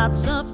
lots of